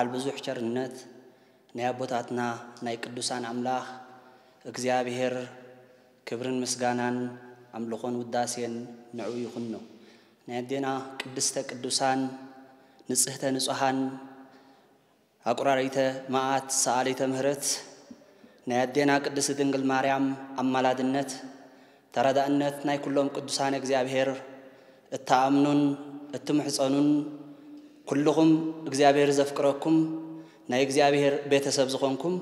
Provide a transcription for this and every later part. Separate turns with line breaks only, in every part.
በዓል ብዙሕ ቸርነት ናይ ኣቦታትና ናይ ቅዱሳን ኣምላኽ እግዚኣብሔር ክብርን ምስጋናን ኣምልኾን ውዳሴን ንዑ ይኹኖ። ናይ ኣዴና ቅድስተ ቅዱሳን ንጽህተ ንጹሓን ኣቁራሪተ መዓት ሰኣሊተ ምህረት ናይ ኣዴና ቅድስቲ ድንግል ማርያም ኣማላድነት ተረዳእነት ናይ ኩሎም ቅዱሳን እግዚኣብሔር እተኣምኑን እትምሕፀኑን ኩልኹም እግዚኣብሔር ዘፍቅረኩም ናይ እግዚኣብሔር ቤተሰብ ዝኾንኩም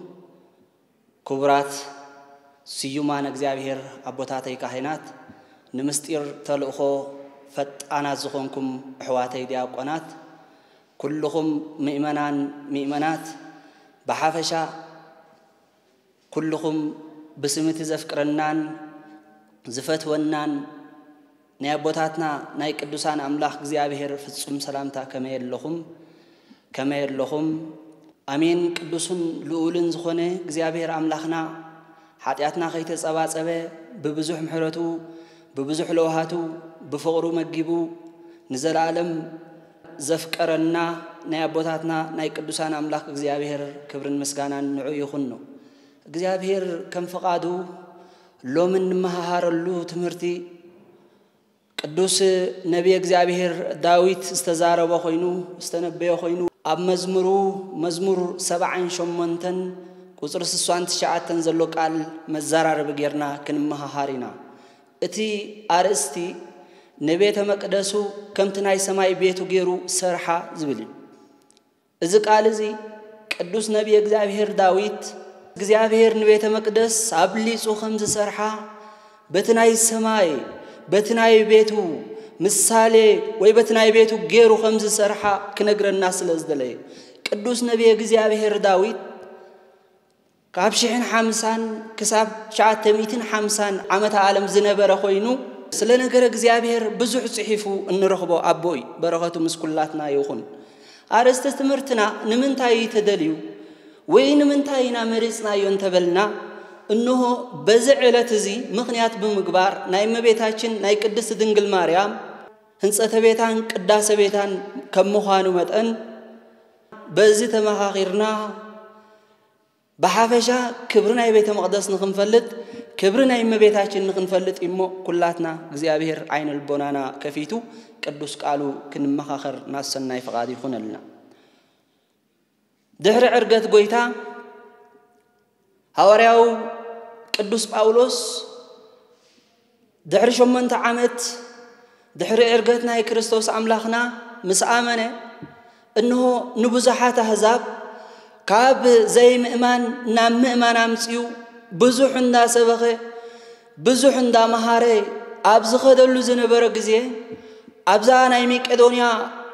ክቡራት ስዩማን እግዚኣብሔር ኣቦታተይ ካህናት ንምስጢር ተልእኾ ፈጣናት ዝኾንኩም ኣሕዋተይ ዲያቆናት ኩልኹም ምእመናን ምእመናት ብሓፈሻ ኩልኹም ብስምቲ ዘፍቅረናን ዝፈትወናን ናይ ኣቦታትና ናይ ቅዱሳን ኣምላኽ እግዚኣብሔር ፍጹም ሰላምታ ከመይ ኣለኹም ከመይ ኣለኹም ኣሜን ቅዱስን ልኡልን ዝኾነ እግዚኣብሔር ኣምላኽና ሓጢኣትና ከይተጸባጸበ ብብዙሕ ምሕረቱ ብብዙሕ ለውሃቱ ብፍቕሩ መጊቡ ንዘለኣለም ዘፍቀረና ናይ ኣቦታትና ናይ ቅዱሳን ኣምላኽ እግዚኣብሔር ክብርን ምስጋናን ንዑ ይኹን ነው እግዚኣብሔር ከም ፍቓዱ ሎምን ንመሃሃረሉ ትምህርቲ ቅዱስ ነቢይ እግዚኣብሔር ዳዊት ዝተዛረበ ኮይኑ ዝተነበየ ኮይኑ ኣብ መዝሙሩ መዝሙር ሰብዓን ሸሞንተን ቁፅሪ ስሳን ትሽዓተን ዘሎ ቃል መዘራረቢ ጌርና ክንመሃሃር ኢና። እቲ ኣርእስቲ ንቤተ መቅደሱ ከምቲ ናይ ሰማይ ቤቱ ገይሩ ሰርሓ ዝብል እዩ። እዚ ቃል እዚ ቅዱስ ነቢይ እግዚኣብሔር ዳዊት እግዚኣብሔር ንቤተ መቅደስ ኣብሊፁ ከም ዝሰርሓ በቲ ናይ ሰማይ በትናይ ቤቱ ምሳሌ ወይ በትናይ ቤቱ ገይሩ ከም ዝሰርሓ ክነግረና ስለ ዝደለየ ቅዱስ ነቢየ እግዚኣብሔር ዳዊት ካብ ሽሕን ሓምሳን ክሳብ ትሽዓተ ሚእትን ሓምሳን ዓመተ ዓለም ዝነበረ ኮይኑ ስለ ነገረ እግዚኣብሔር ብዙሕ ፅሒፉ እንረኽቦ ኣቦ እዩ በረኸቱ ምስ ኩላትና ይኹን ኣርእስተ ትምህርትና ንምንታይ ተደልዩ ወይ ንምንታይ ኢና መሪፅናዮ እንተበልና እንሆ በዚ ዕለት እዚ ምኽንያት ብምግባር ናይ እመቤታችን ናይ ቅድስቲ ድንግል ማርያም ህንፀተ ቤታን ቅዳሰ ቤታን ከም ምዃኑ መጠን በዚ ተመኻኺርና ብሓፈሻ ክብሪ ናይ ቤተ መቕደስ ንኽንፈልጥ ክብሪ ናይ እመቤታችን ንኽንፈልጥ እሞ ኩላትና እግዚኣብሔር ዓይነ ልቦናና ከፊቱ ቅዱስ ቃሉ ክንመኻኸር ናሰናይ ፍቓድ ይኹነልና። ድሕሪ ዕርገት ጎይታ ሃዋርያው ቅዱስ ጳውሎስ ድሕሪ ሸመንተ ዓመት ድሕሪ ዕርገት ናይ ክርስቶስ ኣምላኽና ምስ ኣመነ እንሆ ንብዙሓት ኣሕዛብ ካብ ዘይምእማን ናብ ምእማን ኣምፅኡ ብዙሕ እንዳሰበኸ ብዙሕ እንዳመሃረ ኣብ ዝኸደሉ ዝነበረ ግዜ ኣብዛ ናይ መቄዶንያ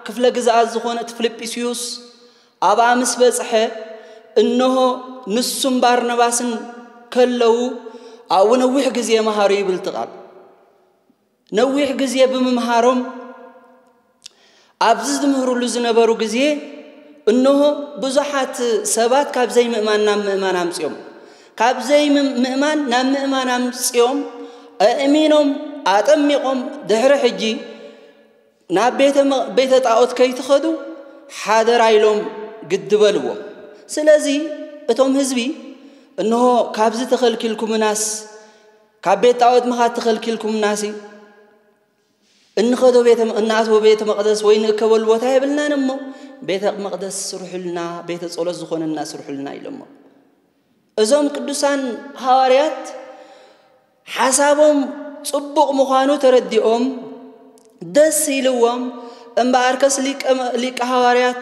ክፍለ ግዛኣት ዝኾነት ፊልጵስዩስ ኣብኣ ምስ በፅሐ እንሆ ንሱም ባርናባስን كلو أو نوح جزية مهاري بالتقال نوح جزية بممهارهم أبزز مهرو لزنا برو جزية إنه بزحات سبات كاب زي مأمان نام مأمان أمسيوم كاب زي مأمان نام مأمان أمسيوم أمينهم أتميقهم دهر حجي ناب بيت بيت تعود كي تخدو حاضر عيلهم قد بلوهم سلازي أتهم هزبي انه كابزي تخل كلكم ناس كابيت عود مخات تخل كلكم ناسي ان خدو بيت الناس هو بيت مقدس وين كول وتا يبلنا نمو بيت مقدس روح لنا بيت صلو زخون الناس روح لنا يلما ازوم قدسان حواريات حسابهم صبق مخانو ترديهم دس يلوهم امباركس ليك أم ليك حواريات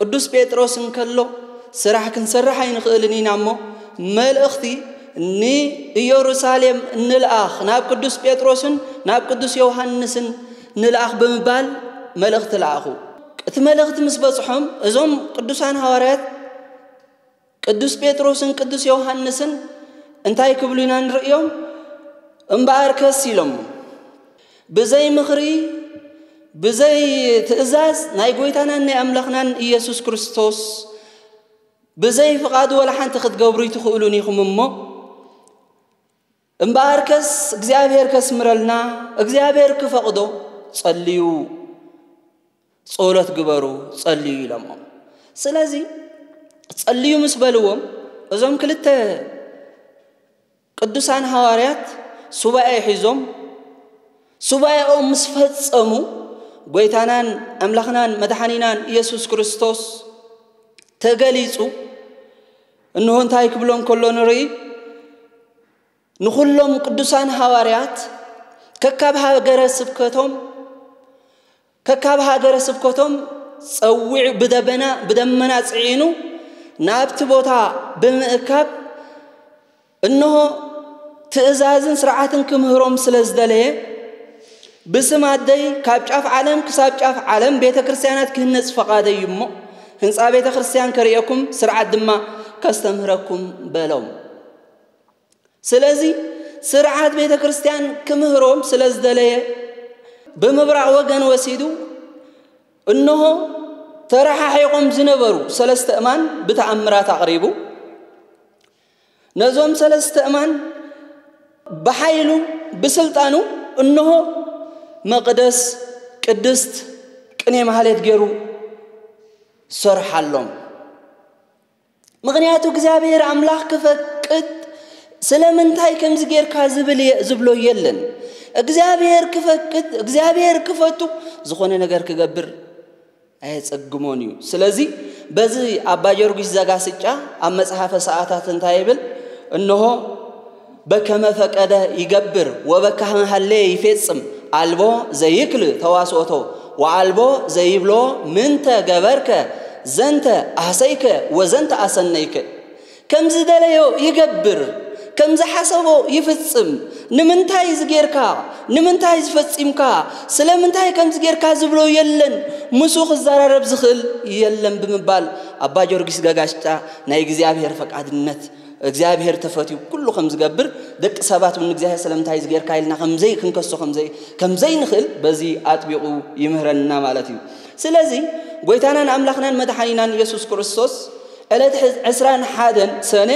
قدوس بيتروس انكلو سرح كن سرح ينخلني نمو ملأختي ني يروساليم نلأخ ناب قدوس بيتروسن ناب قدوس نل نلأخ بمبال ملأخت العاخو ثم ملأخت مسبصحهم ازوم قدوسان هوارات قدوس بيتروسن قدوس يوحنسن انتاي كبلونا نرئيهم انبارك السيلم بزي مخري بزي تأزاز نايقويتانا ني أملخنا يسوس كريستوس ብዘይ ፍቓዱ ወላ ሓንቲ ክትገብሩ ይትኽእሉን ኢኹም እሞ እምበኣር ከስ እግዚኣብሔር ከስምረልና እግዚኣብሔር ክፈቕዶ ጸልዩ ጸሎት ግበሩ ጸልዩ ኢሎሞም ስለዚ ጸልዩ ምስ በልዎም እዞም ክልተ ቅዱሳን ሐዋርያት ሱባኤ ሒዞም ሱባኤኦም ምስ ፈጸሙ ጎይታናን ኣምላኽናን መድሓኒናን ኢየሱስ ክርስቶስ ተገሊጹ እንሆን እንታይ ክብሎም ከሎ ንርኢ ንኹሎም ቅዱሳን ሃዋርያት ከካብ ሃገረ ስብከቶም ከካብ ሃገረ ስብከቶም ፀዊዑ ብደበና ብደመና ፅዒኑ ናብቲ ቦታ ብምእካብ እንሆ ትእዛዝን ስርዓትን ክምህሮም ስለ ዝደለየ ብስም ኣደይ ካብ ጫፍ ዓለም ክሳብ ጫፍ ዓለም ቤተ ክርስቲያናት ክህነፅ ፈቓደይ እሞ ህንፃ ቤተ ክርስቲያን ከርእየኩም ስርዓት ድማ ከስተምህረኩም በለው ስለዚ ስርዓት ቤተ ክርስቲያን ክምህሮም ስለ ዝደለየ ብምብራቅ ወገን ወሲዱ እነሆ ተረሓሒቖም ዝነበሩ ሰለስተ እማን ብተኣምራት ኣቕሪቡ ነዞም ሰለስተ እማን ብሓይሉ ብስልጣኑ እነሆ መቅደስ ቅድስት ቅኔ ማህሌት ገይሩ ሰርሓሎም ምክንያቱ እግዚኣብሔር ኣምላኽ ክፈቅድ ስለምንታይ ከምዚ ጌርካ ዝብሎ የለን። እግዚኣብሔር ክፈቅድ እግዚኣብሔር ክፈቱ ዝኾነ ነገር ክገብር ኣየጸግሞን እዩ። ስለዚ በዚ ኣባ ጀርጊስ ዘጋስጫ ኣብ መጽሓፈ ሰዓታት እንታይ ይብል? እንሆ በከመ ይገብር ወበካመ ሃለየ ይፌጽም ኣልቦ ዘይክል ተዋስኦቶ ወኣልቦ ዘይብሎ ምንተ ገበርከ زنت أحسيك وزنت أسنيك كم زدليو يجبر كم زحسبو يفتسم نمنتاي زغيركا نمنتاي زفتسمكا سلمنتاي كم زغيركا زبلو يلن. مسوخ الزرارب زخل يلن بمبال. أبا جورجس غاغاشتا ناي غزيابير فقادنت እግዚአብሔር ተፈትዩ ኩሉ ከም ዝገብር ደቂ ሰባት እውን እግዚኣብሔር ስለምንታይ ዝጌርካ ኢልና ከምዘይ ክንከሶ ከምዘይ ንኽእል በዚ ኣጥቢቑ ይምህረና ማለት እዩ። ስለዚ ጎይታናን ኣምላኽናን መድሓኒናን ኢየሱስ ክርስቶስ ዕለት 21 ሰነ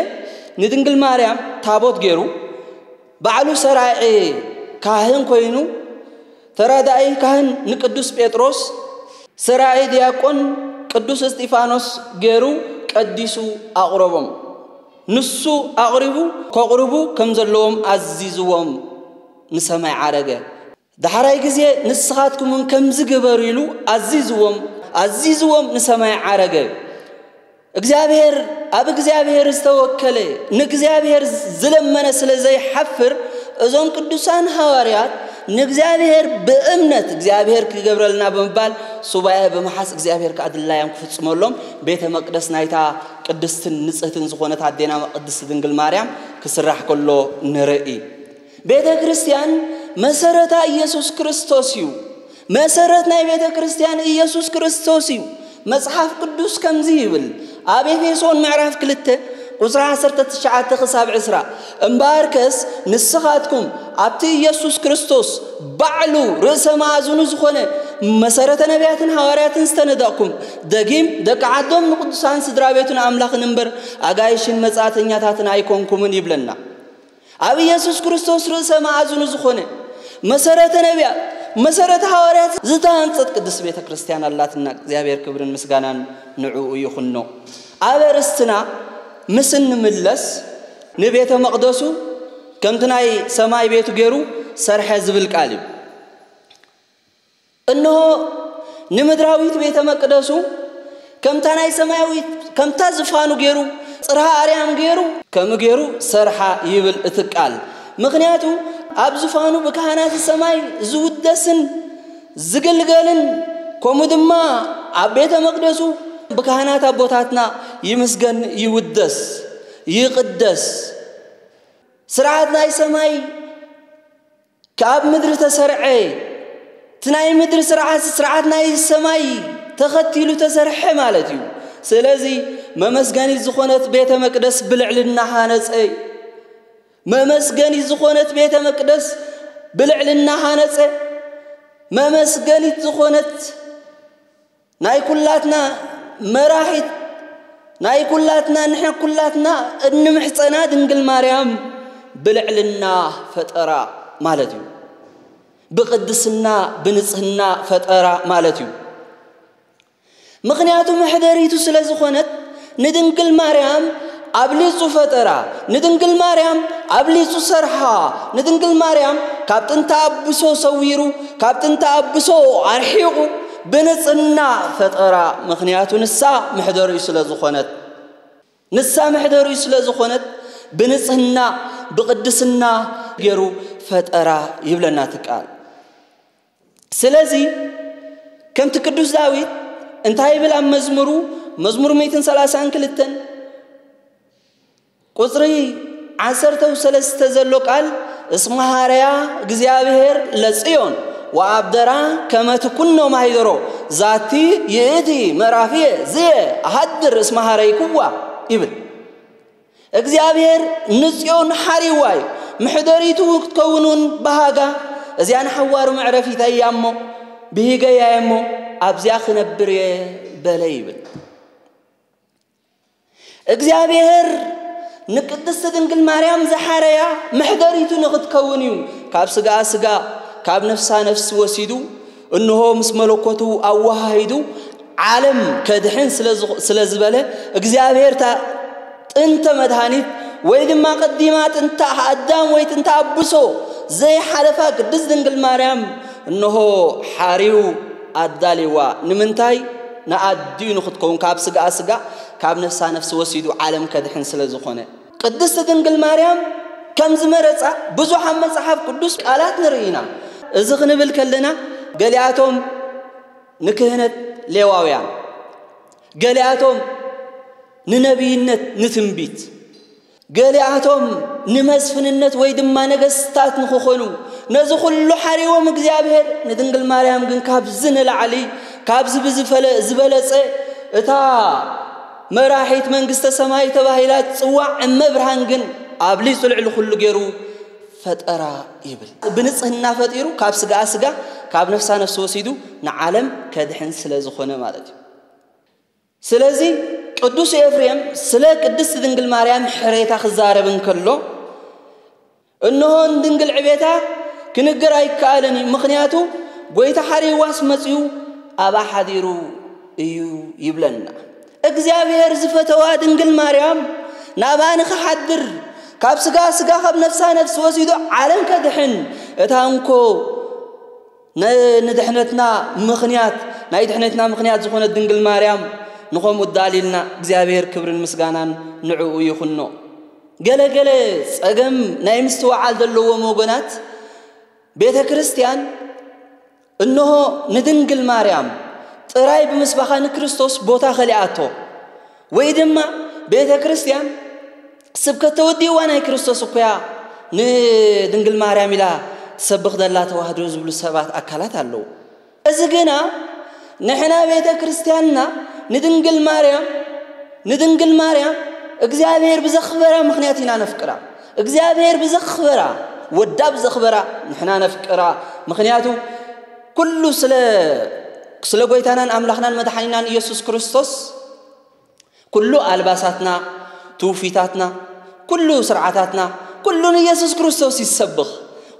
ንድንግል ማርያም ታቦት ገይሩ ባዕሉ ሰራዒ ካህን ኮይኑ ተራዳኢ ካህን ንቅዱስ ጴጥሮስ ሰራዒ ዲያቆን ቅዱስ እስጢፋኖስ ገይሩ ቀዲሱ ኣቕረቦም ንሱ ኣቕሪቡ ከቕርቡ ከም ዘለዎም ኣዚዝዎም ንሰማይ ዓረገ ዳሕራይ ግዜ ንስኻትኩምን ከምዚ ግበሩ ኢሉ ኣዚዝዎም ኣዚዝዎም ንሰማይ ዓረገ። እግዚኣብሔር ኣብ እግዚኣብሔር ዝተወከለ ንእግዚኣብሔር ዝለመነ ስለ ዘይሓፍር እዞም ቅዱሳን ሐዋርያት ንእግዚኣብሔር ብእምነት እግዚኣብሔር ክገብረልና ብምባል ሱባኤ ብምሓስ እግዚኣብሔር ከዓ ድላዮም ክፍጽመሎም ቤተ መቅደስ ናይታ ቅድስትን ንጽህትን ዝኾነት ኣዴና ቅድስቲ ድንግል ማርያም ክስራሕ ከሎ ንርኢ። ቤተ ክርስቲያን መሰረታ ኢየሱስ ክርስቶስ እዩ መሰረት ናይ ቤተ ክርስቲያን ኢየሱስ ክርስቶስ እዩ መፅሓፍ ቅዱስ ከምዚ ይብል ኣብ ኤፌሶን ምዕራፍ 2 ቁፅሪ 19 ክሳብ 20 እምበኣርከስ ንስኻትኩም ኣብቲ ኢየሱስ ክርስቶስ ባዕሉ ርእሰ መኣዝኑ ዝኾነ መሰረተ ነቢያትን ሐዋርያትን ዝተነደቕኩም ደጊም ደቂ ዓዶም ንቅዱሳን ስድራ ቤቱን ኣምላኽን እምበር ኣጋይሽን መጻእተኛታትን ኣይኮንኩምን ይብለና ኣብ ኢየሱስ ክርስቶስ ርእሰ መኣዝኑ ዝኾነ መሰረተ ነቢያት መሰረተ ሐዋርያት ዝተሃንፀት ቅድስት ቤተ ክርስቲያን ኣላትና እግዚኣብሔር ክብርን ምስጋናን ንዕኡ ይኹኖ። ኣብ ምስ እንምለስ ንቤተ መቕደሱ ከምቲ ናይ ሰማይ ቤቱ ገይሩ ሰርሐ ዝብል ቃል እዩ። እንሆ ንምድራዊት ቤተ መቅደሱ ከምታ ናይ ሰማያዊት ከምታ ዝፋኑ ገይሩ ፅርሃ ኣርያም ገይሩ ከምኡ ገይሩ ሰርሓ ይብል እቲ ቃል። ምክንያቱ أبزفانو بكهانات السماء زودسن زقل قالن كومدما عبيت مقدسو بكهانات أبوتاتنا يمسجن يودس يقدس سرعتنا السماء كاب مدر تسرعي تناي مدر سرعات سرعتنا السماء تختيلو تسرح مالتيو سلازي ما مسجاني زخونت بيت مقدس بلعلنا حانس أي ما مسجني زخونت بيت مقدس بلعلنا هانسة ما مسجني زخونت ناي كلاتنا مراحت ناي كلاتنا نحن كلاتنا إن محسنا دنقل مريم بلعلنا فترة مالتي بقدسنا بنصنا فترة مالتي مغنياتو محدريتو سلا زخونت ندنقل مريم أبليسو فترة ندنقل مريم أبليسو سرحة ندنقل مريم كابتن تابسو سويرو كابتن تابسو أرحيقو بنصنا فترة مخنياتو نسا محضر يسلا زخونت نسا محضر يسلا زخونت بنصنا بقدسنا غيرو فترة يبلنا تقال سلازي كم تقدس داويد انتهي بلا مزمرو مزمر ميتن سلاسان كلتن قصري عسر توصل استزلق قال اسمها ريا جزيابهر لسيون وعبدرا كما تكون ما يدرو ذاتي يدي مرافيه زي أهدر اسمها ريكوا إبل እግዚአብሔር ንጽዮን ሓሪዋዩ ምሕደሪቱ ክትከውኑን በሃጋ እዚኣን ሓዋሩ መዕረፊታ እያ እሞ ብሂገያ እሞ ኣብዚኣ ክነብር እየ በለ ይብል። እግዚአብሔር ንቅድስቲ ድንግል ማርያም ዘሓረያ ምሕደሪቱ ንኽትከውን እዩ ካብ ስጋ ስጋ ካብ ነፍሳ ነፍሲ ወሲዱ እንሆ ምስ መለኮቱ ኣወሃሂዱ ዓለም ከድሕን ስለ ዝበለ እግዚኣብሔር ታ ጥንተ መድሃኒት ወይ ድማ ቀዲማ ጥንታ ኣዳም ወይ ጥንታ ኣብሶ ዘይሓለፋ ቅድስት ድንግል ማርያም እንሆ ሓሪው ኣዳልይዋ ንምንታይ نأدين خد كون كاب سجا سجا كاب نفسها نفس وسيدو عالم كدحن سلا زخنة قدست دنقل مريم كم زمرت بزوح من صحاب قدوس آلات نرينا زخن بالكلنا قلياتهم نكهنة لواويان قلياتهم ننبينة نتنبيت قلياتهم نمزفننة ويدم ما نقستات نخخنو نزخ اللو حريوم اقزيابهر ندنقل مريم قنكاب زن العلي ካብዚ ብዝበለፀ እታ መራሒት መንግስተ ሰማይ ተባሂላ ፅዋዕ እመብርሃን ግን ኣብሊፁ ልዕሊ ኩሉ ገይሩ ፈጠራ ይብል ብንፅህና ፈጢሩ ካብ ስጋ ስጋ ካብ ነፍሳ ነፍሲ ወሲዱ ንዓለም ከድሕን ስለ ዝኾነ ማለት እዩ ስለዚ ቅዱስ ኤፍሬም ስለ ቅድስቲ ድንግል ማርያም ሕሬታ ክዛረብ እንከሎ እነሆን ድንግል ዕቤታ ክንገር ኣይከኣልን እዩ ምክንያቱ ጎይታ ሓሪዋስ መፅኡ أبحذرو إيو يبلنا እግዚአብሔር ዝፈተዋ ድንግል ማርያም ናባን ክሓድር ካብ ስጋ ስጋ ካብ ነፍሳ ነፍሲ ወሲዱ ዓለም ከድሕን እታ እንኮ ንድሕነትና ምኽንያት ናይ ድሕነትና ምኽንያት ዝኾነት ድንግል ማርያም ንኸምኡ ዳሊልና እግዚኣብሔር ክብርን ምስጋናን ንዕኡ ይኹኖ ገለገለ ፀገም ናይ ምስትውዓል ዘለዎም ወገናት ቤተ ክርስቲያን انه ندنجل ماريم ጥራይ ብምስባኻ ንክርስቶስ ቦታ ኸሊኣቶ ወይ ድማ ቤተ ክርስቲያን ስብከት ተወዲእዋ ናይ ክርስቶስ እኮያ ንድንግል ማርያም ኢላ ትሰብኽ ዘላ ተዋህዶ ዝብሉ ሰባት ኣካላት ኣለዉ እዚ ግና ንሕና ቤተ ክርስቲያንና ንድንግል ማርያም ንድንግል ማርያም እግዚኣብሔር ብዘኽበራ ምክንያት ኢና ነፍቅራ እግዚኣብሔር ብዘኽበራ ወዳ ብዘኽበራ ንሕና ነፍቅራ ምክንያቱ كل سل سل بيتنا أملاخنا المدحينا يسوع كريستوس كل ألباساتنا توفيتاتنا كل سرعاتنا كل يسوع كريستوس يسبخ.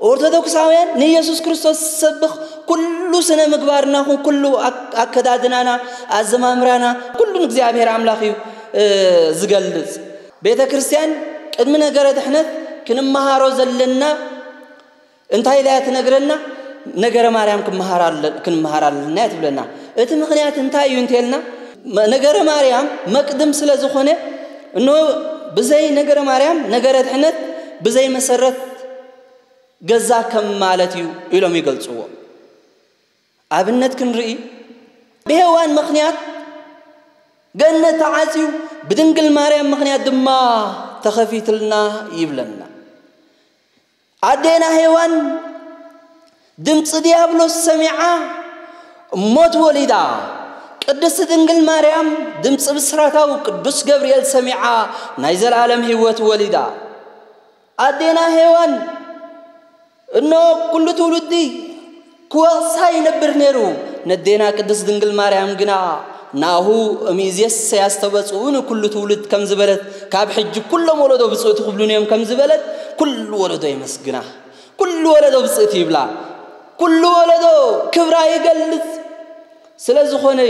أرتدوكس عوين نيسوس كريستوس سبخ كل سنة مقبارنا هو كل أكدادنا أزمام رانا كل نجزيها أملاخيو آه، زقلز. بيتا كريستيان إدمنا قرد حنث كنم مهاروز لنا انتهي لا تنقرنا ነገረ ማርያም እያ ትብለና እቲ ምክንያት እንታይ እዩ እንተልና ነገረ ማርያም መቅድም ስለ ዝኾነ እኖ ብዘይ ነገረ ማርያም ነገረ ድሕነት ብዘይ መሰረት ገዛ ከም ማለት እዩ ኢሎም ይገልጽዎ። ኣብነት ክንርኢ። ብሄዋን ምክንያት ገነት ተዓፅዩ ብድንግል ማርያም ምክንያት ድማ ተኸፊትልና ይብለና። ኣዴና ሄዋን دمت ديابلوس سمعا موت ولدا قدس دنجل مريم دمت بسرته وقدس جبريل سمعا نايزل عالم هوت ولدا أدينا هيوان إنه كل تولدي كوالساي نبر نيرو ندينا قدس دنجل مريم جنا ናሁ ሚዝየስ ያስተበጽኡን ኩሉ ትውልድ ከም ዝበለት ካብ ሕጂ ኩሎም ወለዶ ብፅእቲ ክብሉን እዮም ከም ዝበለት ኩሉ ወለዶ የመስግና ኩሉ ወለዶ ብፅእቲ ይብላ። كل ولده كبرا يقلص سلازخونه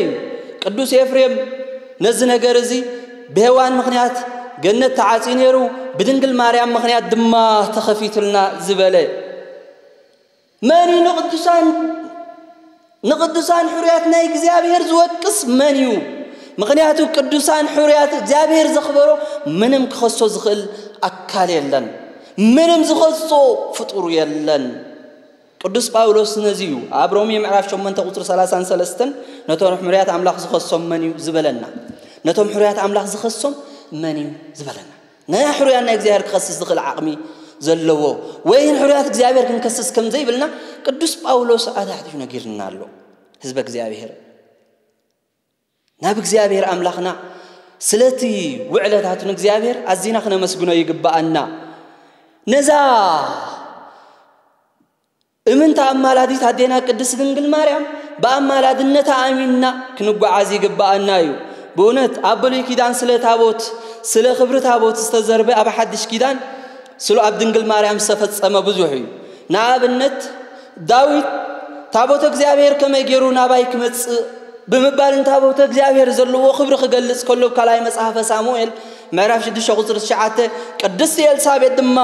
قدوس افريم نزي ነገር እዚ በህዋን ምክንያት ገነት ተዓፂ ነይሩ ብድንግል ማርያም ምክንያት ድማ ተኸፊትልና ዝበለ መን እዩ ንቅዱሳን ንቅዱሳን ሕሩያት ናይ እግዚኣብሔር ዝወቅስ መን እዩ ምክንያቱ ቅዱሳን ሕሩያት እግዚኣብሔር ዘኽበሮ ምንም ክኸሶ ዝኽእል ኣካል የለን ምንም ዝኸሶ ፍጡር የለን قدس باولوس نزيو عبرهم يمعرف شو من تقطر سلاسة سلستن نتوم حريات عملاق زخصهم منيو زبلنا نتوم حريات عملاق زخصهم منيو زبلنا نيا حريان إجزاهر كخصص دخل عقمي زلوا وين حريات إجزاهر كن كخصص كم زي بلنا قدس باولوس هذا حد فينا جيرنا له حزب إجزاهر ناب إجزاهر عملاقنا سلتي وعلت هاتون إجزاهر عزينا خنا مسجونا يقبأنا نزا እምንታ ኣማላዲት ኣዴና ቅድስት ድንግል ማርያም ብኣማላድነታ ኣሚንና ክንጓዓዝ ይግባአና እዩ። ብእውነት ኣብ ብሉይ ኪዳን ስለ ታቦት ስለ ክብሪ ታቦት ዝተዘርበ ኣብ ሓድሽ ኪዳን ስለ ኣብ ድንግል ማርያም ዝተፈጸመ ብዙሕ እዩ። ንኣብነት ዳዊት ታቦተ እግዚኣብሔር ከመይ ገይሩ ናባይ ክመጽእ? ብምባልን ታቦተ እግዚኣብሔር ዘለዎ ክብሪ ክገልጽ ከሎ ካልኣይ መጽሓፈ ሳሙኤል ምዕራፍ 6 ቁፅሪ 9 ቅድስቲ ኤልሳቤጥ ድማ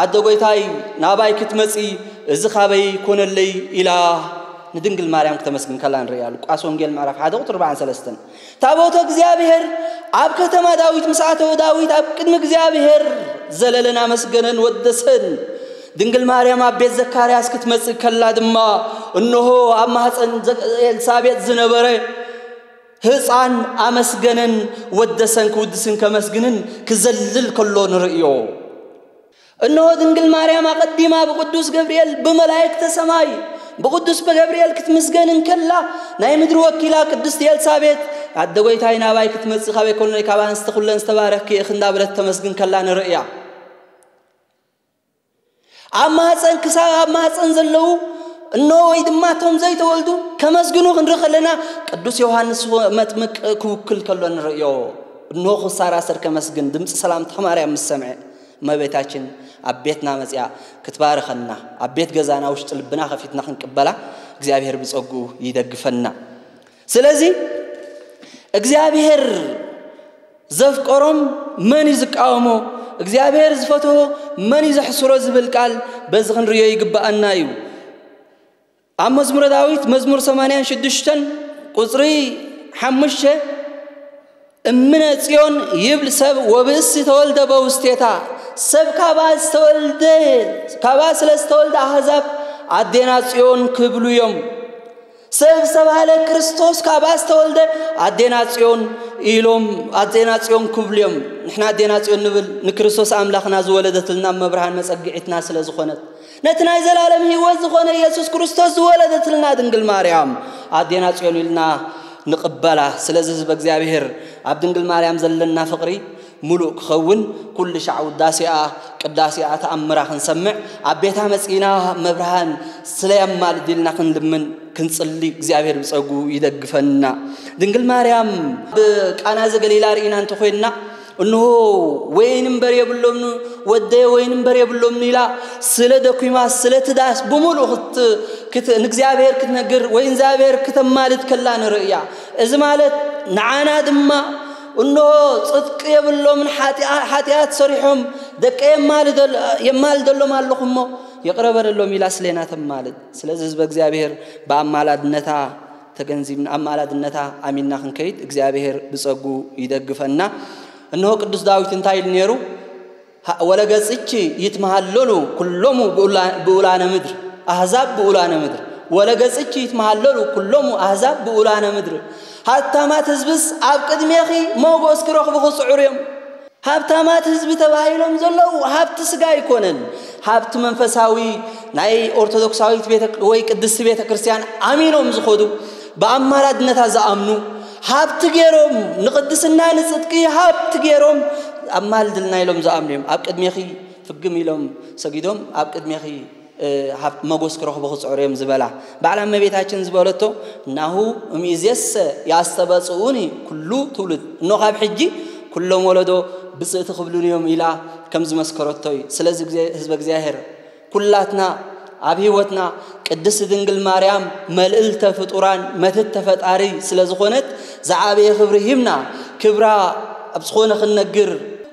ኣደ ጎይታይ ናባይ ክትመጺ እዚ ካበይ ኮነለይ ኢላ? ንድንግል ማርያም ክተመስግን ከላ ንሪእያ ሉቃስ ወንጌል ምዕራፍ 1 ቁጥሪ 43 ታቦተ እግዚኣብሔር ኣብ ከተማ ዳዊት ምስ ዳዊት ኣብ ቅድሚ እግዚኣብሔር ዘለለን ኣመስገነን ወደሰን። ድንግል ማርያም ኣብ ቤት ዘካርያስ ክትመጽእ ከላ ድማ እነሆ ኣብ ማህፀን ኤልሳቤጥ ዝነበረ ህፃን ኣመስገነን ወደሰን ክውድስን ከመስግንን ክዘልል ከሎ ንርእዮ። እነሆ ድንግል ማርያም ኣቐዲማ ብቅዱስ ገብርኤል ብመላእክተ ሰማይ ብቅዱስ በገብርኤል ክትምስገንን ከላ ናይ ምድሪ ወኪላ ቅድስቲ ኤልሳቤጥ ኣደ ናባይ ክትመጽእ ካበይ ኮሎነይ ካብ ኣንስቲ ኩለን ዝተባረኽኪ ኢኽ እንዳበለት ተመስግን ከላ ንርእያ። ኣብ ማህፀን ክሳብ ኣብ ማህፀን النو ويد ما توم زي تولدو كما زجنو غنرخ لنا قدوس يوحناس متمك كوكل كله نريو النو خسارة سر كما زجن دمس سلام تماري أم السمع ما بيتاችን ኣብ ቤትና መፅያ ክትባርኸና ኣብ ቤት ገዛና ውሽጢ ልብና ከፊትና ክንቅበላ እግዚኣብሔር ብፀጉኡ ይደግፈና ስለዚ እግዚኣብሔር ዘፍቀሮም መን እዩ ዝቃወሞ እግዚኣብሔር ዝፈትዎ መን እዩ ዘሕስሮ ዝብል ቃል በዚ ክንርዮ ይግባአና እዩ ኣብ መዝሙረ ዳዊት መዝሙር 86 ቁፅሪ ሓሙሽተ እምነ ጽዮን ይብል ሰብ ወብእሲ ተወልደ በውስቴታ ሰብ ካባ ዝተወልደ ካባ ስለ ዝተወልደ ኣሕዛብ ኣዴና ጽዮን ክብሉ እዮም። ሰብ ዝተባሃለ ክርስቶስ ካባ ዝተወልደ ኣዴና ጽዮን ኢሎም ኣዴና ጽዮን ክብሉ እዮም። ንሕና ኣዴና ጽዮን ንብል ንክርስቶስ ኣምላኽና ዝወለደትልና መብርሃን መጸጊዒትና ስለ ዝኾነት ነቲ ናይ ዘላለም ህይወት ዝኾነ ኢየሱስ ክርስቶስ ዝወለደት ኢልና ድንግል ማርያም ኣዴና ፅዮን ኢልና ንቕበላ ስለዚ ህዝበ እግዚኣብሔር ኣብ ድንግል ማርያም ዘለና ፍቕሪ ሙሉእ ክኸውን ኩሉ ሻዕ ውዳሴኣ ቅዳሴኣ ተኣምራ ክንሰምዕ ኣብ ቤታ መፂና መብርሃን ስለየማልድ ኢልና ክንልምን ክንፅሊ እግዚኣብሔር ብፀጉ ይደግፈና ድንግል ማርያም ብቃና ዘገሊላ ርኢና እንተኮይንና እንሆ ወይን እምበር የብሎምኑ ወደየ ወይን እምበር የብሎምኑ ኢላ ስለ ደኩማ ስለ ትዳስ ብሙሉእ ንእግዚኣብሔር ክትነግር ወይ እግዚኣብሔር ክተማልድ ከላ ንርእያ። እዚ ማለት ንዓና ድማ እንሆ ጽድቂ የብሎምን ሓጢኣት ሰሪሖም ደቀ የማልደሎም ኣለኹ እሞ የቕረበለሎም ኢላ ስለና ተማልድ ስለዚ ህዝበ እግዚኣብሔር ብኣማላድነታ ተገንዚብና ኣማላድነታ ኣሚንና ክንከይድ እግዚኣብሔር ብፀጉ ይደግፈና እነሆ ቅዱስ ዳዊት እንታይ ኢሉ ነይሩ ወለገጽቺ ይትመሃለሉ ኩሎሙ ብኡላነ ምድር ኣሕዛብ ብኡላነ ምድር። ወለገጽቺ ይትመሃለሉ ኩሎሙ ኣሕዛብ ብኡላነ ምድር። ሃብታማት ህዝብስ ኣብ ቅድሜኺ ሞጎስ ክረኽቡ ክፅዑር እዮም። ሃብታማት ህዝቢ ተባሂሎም ዘለዉ ሃብቲ ስጋ ኣይኮነን ሃብቲ መንፈሳዊ ናይ ኦርቶዶክሳዊት ወይ ቅድስቲ ቤተ ክርስቲያን ኣሚኖም ዝኸዱ ብኣማላድነታ ዝኣምኑ هابت غيرهم نقدسنا نصدقي هابت غيرهم أمال دلنا يلوم زامنيم أب قدميخي فقم يلوم سجدهم أب قدميخي هابت مغوس كروخ بخص عريم زبلا بعلم ما بيتاچن زبالتو ناهو اميزيس ياستبصوني كلو تولد نو حجي كلهم ولدو بصيت خبلون يوم إلى كم زمسكرتوي سلازق زي حزب እግዚአብሔር كلاتنا ኣብ ሂወትና ቅድስቲ ድንግል ማርያም መልእልተ ፍጡራን መትት ተፈጣሪ ስለ ዝኾነት ዝዓበየ ክብሪ ሂብና ክብራ ኣብ ዝኾነ ክንነግር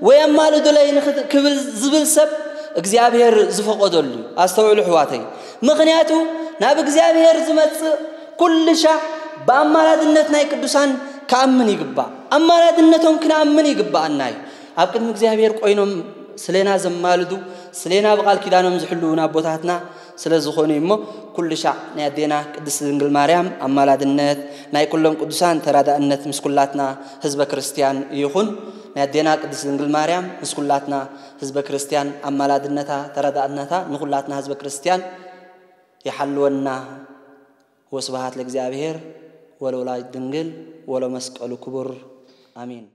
ወይ ኣማልዶ ላይ ክብል ዝብል ሰብ እግዚኣብሔር ዝፈቐደሉ ኣስተውዕሉ ኣሕዋተይ ምክንያቱ ናብ እግዚኣብሔር ዝመፅእ ኩሉ ሻ ብኣማላድነት ናይ ቅዱሳን ክኣምን ይግባእ ኣማላድነቶም ክንኣምን ይግባአና እዩ ኣብ ቅድሚ እግዚኣብሔር ኮይኖም ስለና ዘማልዱ ስለና ብቓል ኪዳኖም ዝሕልውና ኣቦታትና ስለ ዝኾኑ እሞ ኩሉ ሻዕ ናይ ኣዴና ቅድስቲ ድንግል ማርያም ኣማላድነት ናይ ኩሎም ቅዱሳን ተራዳእነት ምስ ኩላትና ህዝበ ክርስቲያን ይኹን። ናይ ኣዴና ቅድስቲ ድንግል ማርያም ምስ ኩላትና ህዝበ ክርስቲያን ኣማላድነታ ተረዳእነታ ንኩላትና ህዝበ ክርስቲያን ይሓልወና ወስብሃት ለእግዚኣብሔር ወለውላጅ ድንግል ወሎ መስቀሉ ክቡር። ኣሚን